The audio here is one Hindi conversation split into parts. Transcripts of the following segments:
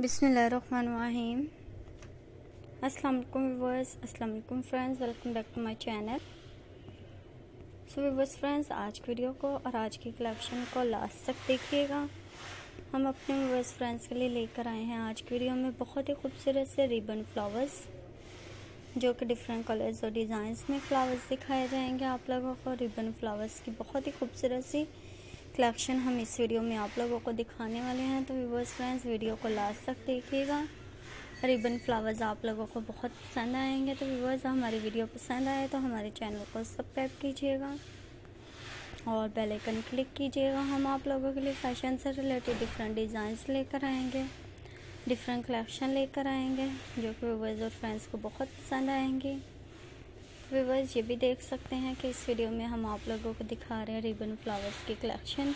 बिसमीम अस्सलाम वालेकुम अस्सलाम वालेकुम friends, welcome back to my channel. So viewers friends, आज की वीडियो को और आज की कलेक्शन को लास्ट तक देखिएगा। हम अपने व्यूवर्स फ्रेंड्स के लिए लेकर आए हैं आज की वीडियो में बहुत ही खूबसूरत से रिबन फ्लावर्स, जो कि डिफरेंट कलर्स और डिज़ाइंस में फ्लावर्स दिखाए जाएँगे आप लोगों को। रिबन फ्लावर्स की बहुत ही खूबसूरत सी कलेक्शन हम इस वीडियो में आप लोगों को दिखाने वाले हैं तो व्यूवर्स फ्रेंड्स वीडियो को लास्ट तक देखिएगा। रिबन फ्लावर्स आप लोगों को बहुत पसंद आएँगे तो व्यूवर्स हमारी वीडियो पसंद आए तो हमारे चैनल को सब्सक्राइब कीजिएगा और बेल आइकन क्लिक कीजिएगा। हम आप लोगों के लिए फ़ैशन से रिलेटेड डिफरेंट डिज़ाइंस लेकर आएँगे डिफरेंट कलेक्शन लेकर आएँगे, जो कि व्यूवर्स और फ्रेंड्स को बहुत पसंद आएँगे। व्यूवर्स ये भी देख सकते हैं कि इस वीडियो में हम आप लोगों को दिखा रहे हैं रिबन फ्लावर्स की कलेक्शन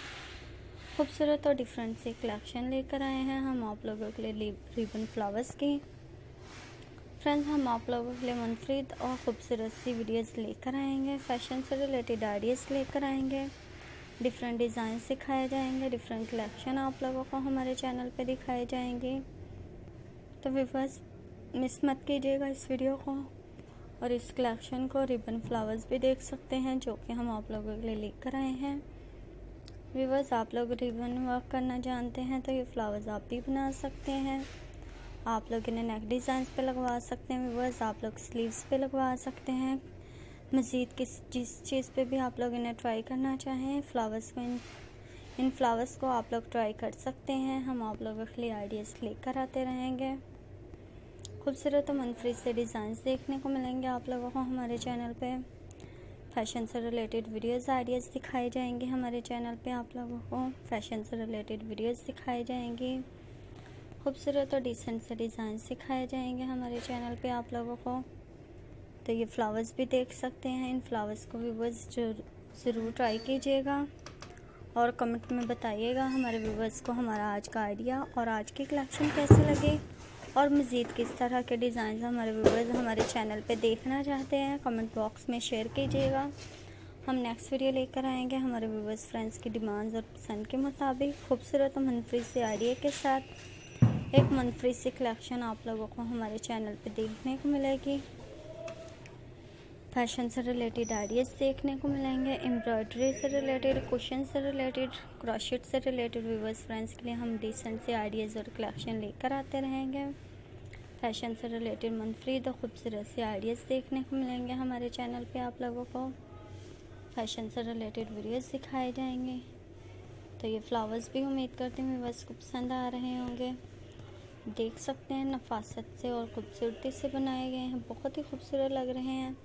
खूबसूरत और डिफरेंट से कलेक्शन लेकर आए हैं हम आप लोगों के लिए रिबन फ्लावर्स की। फ्रेंड्स हम आप लोगों के लिए मनफरीद और ख़ूबसूरत सी वीडियोस लेकर आएँगे फ़ैशन से रिलेटेड आइडियाज़ लेकर आएँगे। डिफरेंट डिज़ाइन सिखाए जाएँगे डिफरेंट कलेक्शन आप लोगों को हमारे चैनल पे दिखाए जाएँगे। तो व्यूवर्स मिस मत कीजिएगा इस वीडियो को। और इस कलेक्शन को रिबन फ्लावर्स भी देख सकते हैं, जो कि हम आप लोगों के लिए लेकर आए हैं। व्यूवर्स आप लोग रिबन वर्क करना जानते हैं तो ये फ्लावर्स आप भी बना सकते हैं। आप लोग इन्हें नेक डिज़ाइंस पे लगवा सकते हैं व्यूवर्स आप लोग स्लीव्स पे लगवा सकते हैं। मज़ीद किस जिस चीज़ पे भी आप लोग इन्हें ट्राई करना चाहें फ्लावर्स को इन इन फ्लावर्स को आप लोग ट्राई कर सकते हैं। हम आप लोगों के लिए आइडियाज़ लेकर आते रहेंगे। खूबसूरत और मनफरी से डिज़ाइंस देखने को मिलेंगे आप लोगों को हमारे चैनल पे। फ़ैशन से रिलेटेड वीडियोस आइडियाज़ दिखाए जाएँगे हमारे चैनल पे आप लोगों को। फ़ैशन से रिलेटेड वीडियोस दिखाए जाएँगे। खूबसूरत और डिसेंट से डिज़ाइन सिखाए जाएँगे हमारे चैनल पे आप लोगों को। तो ये फ्लावर्स भी देख सकते हैं, इन फ्लावर्स को व्यूवर्स ज़रूर ट्राई कीजिएगा। और कमेंट में बताइएगा हमारे व्यूवर्स को हमारा आज का आइडिया और आज की कलेक्शन कैसे लगे। और मज़ीद किस तरह के डिज़ाइन हमारे व्यूवर्स हमारे चैनल पे देखना चाहते हैं, कमेंट बॉक्स में शेयर कीजिएगा। हम नेक्स्ट वीडियो लेकर आएँगे हमारे व्यूवर्स फ्रेंड्स की डिमांड्स और पसंद के मुताबिक, खूबसूरत और मनफरी से आइडिया के साथ। एक मनफरी सी कलेक्शन आप लोगों को हमारे चैनल पे देखने को मिलेगी। फ़ैशन से रिलेटेड आइडियाज़ देखने को मिलेंगे एम्ब्रॉयडरी से रिलेटेड क्वेश्चन से रिलेटेड क्रॉशेट से रिलेटेड व्यूवर्स फ्रेंड्स के लिए हम डिसेंट से आइडियाज़ और कलेक्शन लेकर आते रहेंगे। फ़ैशन से रिलेटेड मनफरीद और खूबसूरत से आइडियाज़ देखने को मिलेंगे हमारे चैनल पे आप लोगों को। फ़ैशन से रिलेटेड वीडियोस दिखाए जाएँगे। तो ये फ्लावर्स भी उम्मीद करते हैं व्यूवर्स को पसंद आ रहे होंगे। देख सकते हैं, नफासत से और ख़ूबसूरती से बनाए गए हैं, बहुत ही खूबसूरत लग रहे हैं।